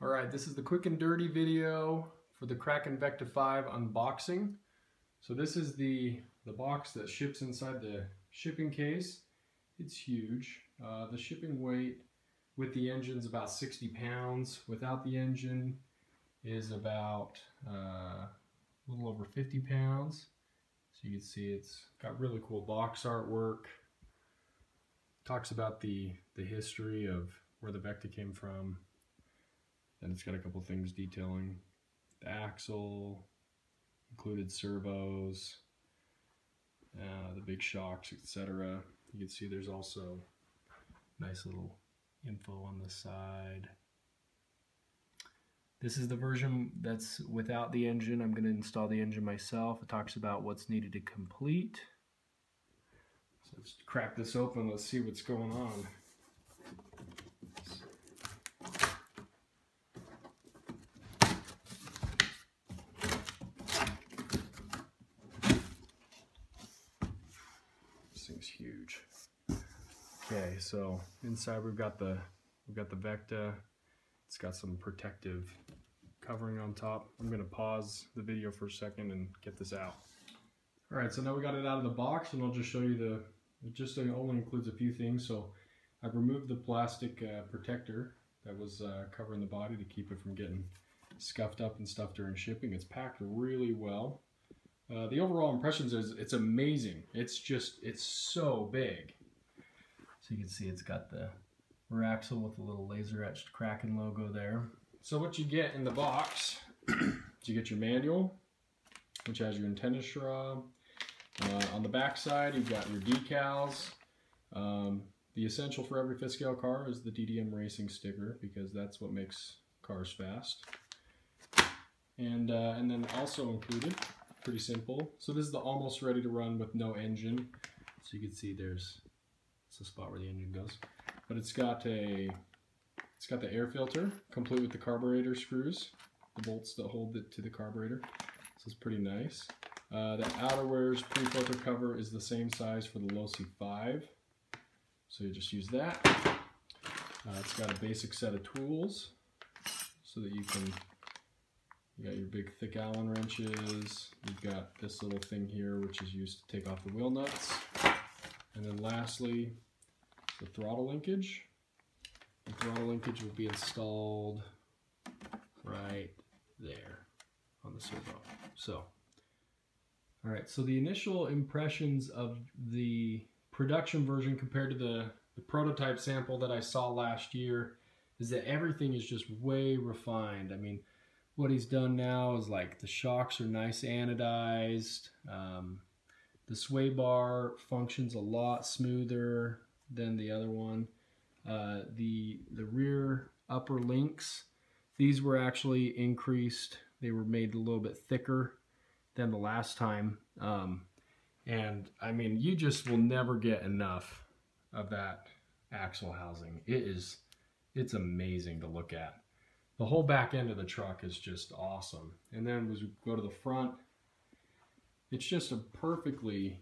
All right, this is the quick and dirty video for the Kraken Vekta 5 unboxing. So this is the, the box that ships inside the shipping case. It's huge. Uh, the shipping weight with the engine is about 60 pounds. Without the engine is about uh, a little over 50 pounds. So you can see it's got really cool box artwork. Talks about the, the history of where the Vekta came from. Then it's got a couple things detailing the axle, included servos, uh, the big shocks, etc. You can see there's also nice little info on the side. This is the version that's without the engine. I'm going to install the engine myself. It talks about what's needed to complete. So let's crack this open. Let's see what's going on. Thing's huge. Okay, so inside we've got the we've got the Vekta. It's got some protective covering on top. I'm gonna pause the video for a second and get this out. All right, so now we got it out of the box and I'll just show you the, it just only includes a few things. So I've removed the plastic uh, protector that was uh, covering the body to keep it from getting scuffed up and stuff during shipping. It's packed really well. Uh, the overall impressions is it's amazing. It's just, it's so big. So you can see it's got the rear axle with the little laser etched Kraken logo there. So what you get in the box you get your manual, which has your antenna shroud. Uh, on the back side, you've got your decals. Um, the essential for every fifth scale car is the DDM Racing sticker because that's what makes cars fast. And, uh, and then also included, pretty simple. So this is the almost ready to run with no engine. So you can see there's it's the spot where the engine goes. But it's got a it's got the air filter complete with the carburetor screws, the bolts that hold it to the carburetor. So it's pretty nice. Uh, the Outerwears pre-filter cover is the same size for the Losi 5. So you just use that. Uh, it's got a basic set of tools so that you can, you got your big thick Allen wrenches. You've got this little thing here which is used to take off the wheel nuts. And then lastly, the throttle linkage. The throttle linkage will be installed right there on the servo. So, all right, so the initial impressions of the production version compared to the, the prototype sample that I saw last year is that everything is just way refined. I mean, what he's done now is like the shocks are nice anodized. Um, the sway bar functions a lot smoother than the other one. Uh, the, the rear upper links, these were actually increased. They were made a little bit thicker than the last time. Um, and I mean, you just will never get enough of that axle housing. It is, it's amazing to look at. The whole back end of the truck is just awesome. And then as we go to the front, it's just a perfectly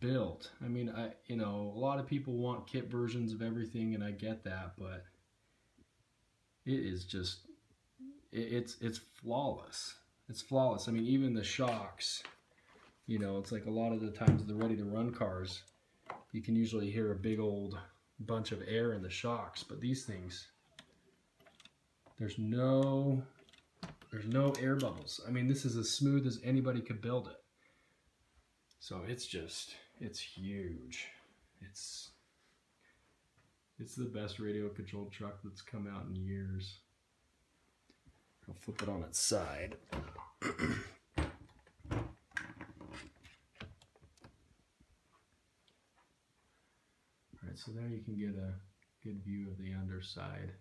built. I mean, I you know, a lot of people want kit versions of everything and I get that, but it is just it, it's it's flawless. It's flawless. I mean, even the shocks, you know, it's like a lot of the times the ready to run cars, you can usually hear a big old bunch of air in the shocks, but these things there's no there's no air bubbles. I mean, this is as smooth as anybody could build it. So it's just, it's huge. It's, it's the best radio controlled truck that's come out in years. I'll flip it on its side. Alright, so there you can get a good view of the underside.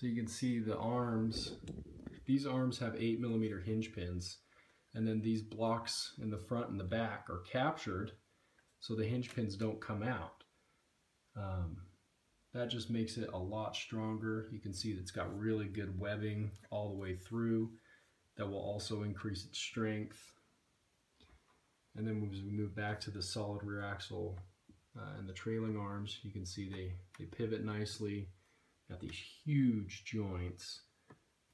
So you can see the arms these arms have 8 millimeter hinge pins and then these blocks in the front and the back are captured so the hinge pins don't come out. Um, that just makes it a lot stronger. You can see that it's got really good webbing all the way through that will also increase its strength. And then as we move back to the solid rear axle uh, and the trailing arms. You can see they, they pivot nicely. Got these huge joints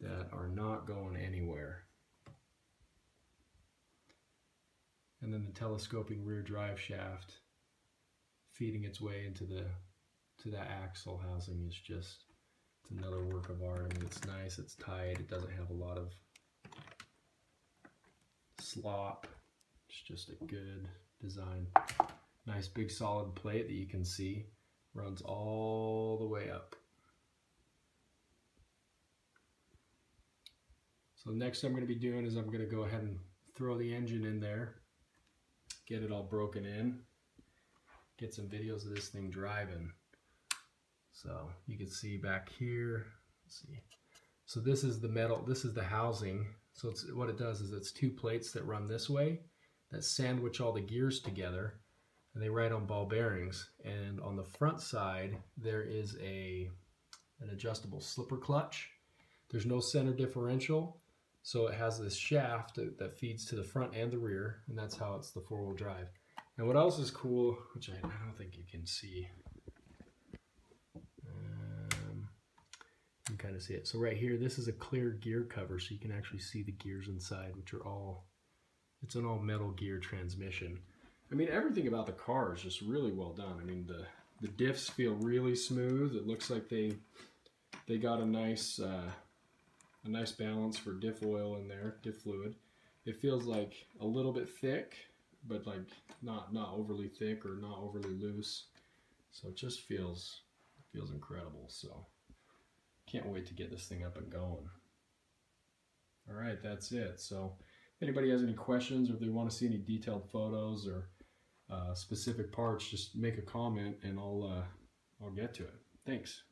that are not going anywhere. And then the telescoping rear drive shaft feeding its way into the to that axle housing is just it's another work of art. I mean it's nice, it's tight, it doesn't have a lot of slop. It's just a good design. Nice big solid plate that you can see runs all the way up. So next I'm going to be doing is I'm going to go ahead and throw the engine in there, get it all broken in, get some videos of this thing driving. So you can see back here, let's see. So this is the metal, this is the housing. So it's what it does is it's two plates that run this way that sandwich all the gears together and they ride on ball bearings. And on the front side, there is a an adjustable slipper clutch. There's no center differential, so it has this shaft that, that feeds to the front and the rear, and that's how it's the four-wheel drive. And what else is cool, which I, don't think you can see, um, you can kind of see it. So right here, this is a clear gear cover, so you can actually see the gears inside, which are all, it's an all metal gear transmission. I mean, everything about the car is just really well done. I mean, the the diffs feel really smooth. It looks like they they got a nice uh, a nice balance for diff oil in there, diff fluid. It feels like a little bit thick, but like not not overly thick or not overly loose. So it just feels feels incredible. So can't wait to get this thing up and going. All right, that's it. So if anybody has any questions or if they want to see any detailed photos or uh, specific parts, just make a comment and I'll uh, I'll get to it. Thanks.